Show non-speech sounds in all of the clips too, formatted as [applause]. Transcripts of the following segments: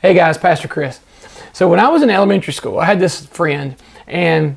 Hey guys, Pastor Chris. So when I was in elementary school, I had this friend, and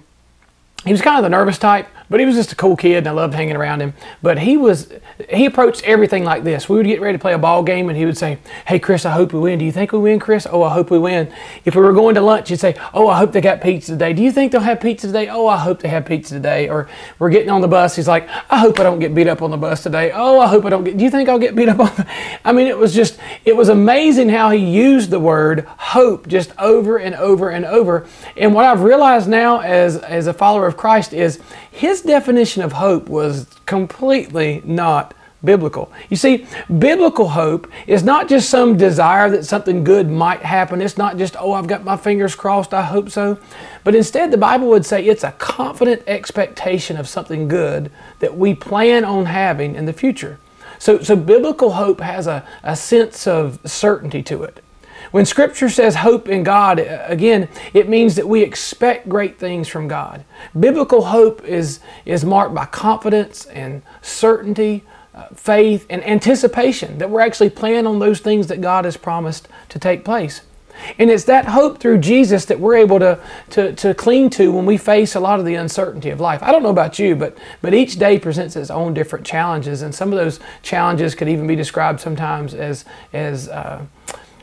he was kind of the nervous type, but he was just a cool kid and I loved hanging around him. But he was he approached everything like this. We would get ready to play a ball game and he would say, Hey Chris, I hope we win. Do you think we win, Chris? Oh, I hope we win. If we were going to lunch, he'd say, Oh, I hope they got pizza today. Do you think they'll have pizza today? Oh, I hope they have pizza today. Or we're getting on the bus, he's like, I hope I don't get beat up on the bus today. Oh, I hope I don't get do you think I'll get beat up on the [laughs] I mean it was just it was amazing how he used the word hope just over and over and over. And what I've realized now as as a follower of Christ is his definition of hope was completely not biblical. You see, biblical hope is not just some desire that something good might happen. It's not just, oh, I've got my fingers crossed, I hope so. But instead, the Bible would say it's a confident expectation of something good that we plan on having in the future. So, so biblical hope has a, a sense of certainty to it. When Scripture says hope in God, again, it means that we expect great things from God. Biblical hope is, is marked by confidence and certainty, uh, faith, and anticipation that we're actually planning on those things that God has promised to take place. And it's that hope through Jesus that we're able to, to, to cling to when we face a lot of the uncertainty of life. I don't know about you, but, but each day presents its own different challenges, and some of those challenges could even be described sometimes as, as uh,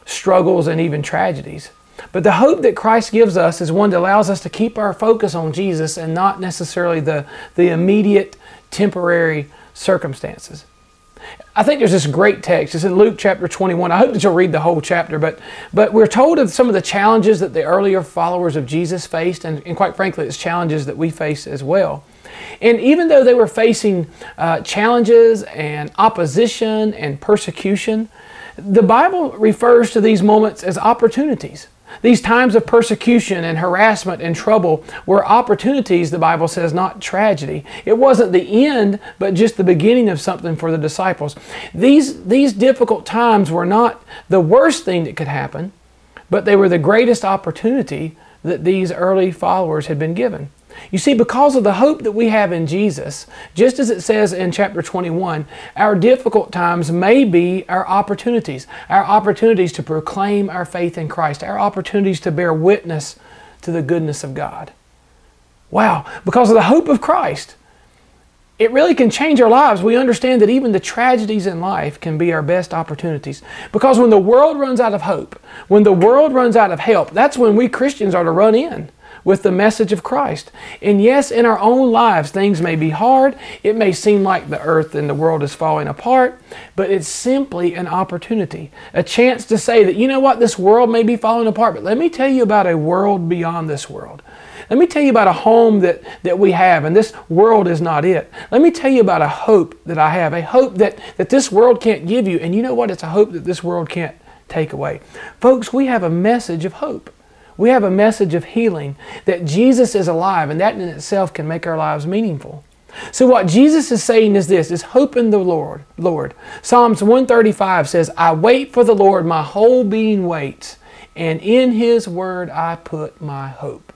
struggles, and even tragedies. But the hope that Christ gives us is one that allows us to keep our focus on Jesus and not necessarily the, the immediate, temporary circumstances. I think there's this great text. It's in Luke chapter 21. I hope that you'll read the whole chapter, but, but we're told of some of the challenges that the earlier followers of Jesus faced, and, and quite frankly, it's challenges that we face as well. And even though they were facing uh, challenges and opposition and persecution, the Bible refers to these moments as opportunities. These times of persecution and harassment and trouble were opportunities, the Bible says, not tragedy. It wasn't the end, but just the beginning of something for the disciples. These, these difficult times were not the worst thing that could happen, but they were the greatest opportunity that these early followers had been given. You see, because of the hope that we have in Jesus, just as it says in chapter 21, our difficult times may be our opportunities, our opportunities to proclaim our faith in Christ, our opportunities to bear witness to the goodness of God. Wow, because of the hope of Christ, it really can change our lives. We understand that even the tragedies in life can be our best opportunities. Because when the world runs out of hope, when the world runs out of help, that's when we Christians are to run in with the message of Christ. And yes, in our own lives, things may be hard. It may seem like the earth and the world is falling apart, but it's simply an opportunity, a chance to say that, you know what, this world may be falling apart, but let me tell you about a world beyond this world. Let me tell you about a home that, that we have, and this world is not it. Let me tell you about a hope that I have, a hope that, that this world can't give you. And you know what? It's a hope that this world can't take away. Folks, we have a message of hope. We have a message of healing that Jesus is alive, and that in itself can make our lives meaningful. So what Jesus is saying is this is hope in the Lord. Lord. Psalms 135 says, I wait for the Lord, my whole being waits, and in his word I put my hope.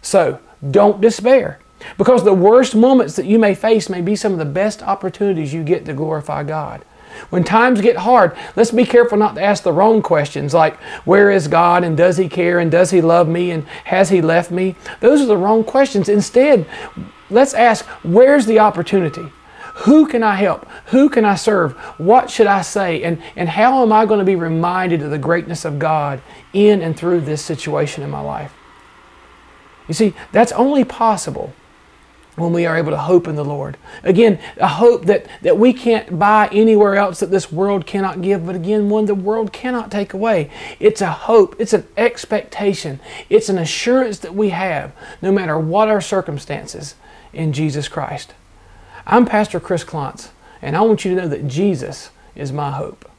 So don't despair. Because the worst moments that you may face may be some of the best opportunities you get to glorify God. When times get hard, let's be careful not to ask the wrong questions like, where is God and does He care and does He love me and has He left me? Those are the wrong questions. Instead, let's ask, where's the opportunity? Who can I help? Who can I serve? What should I say? And, and how am I going to be reminded of the greatness of God in and through this situation in my life? You see, that's only possible when we are able to hope in the Lord. Again, a hope that, that we can't buy anywhere else that this world cannot give, but again, one the world cannot take away. It's a hope, it's an expectation, it's an assurance that we have no matter what our circumstances in Jesus Christ. I'm Pastor Chris Klontz, and I want you to know that Jesus is my hope.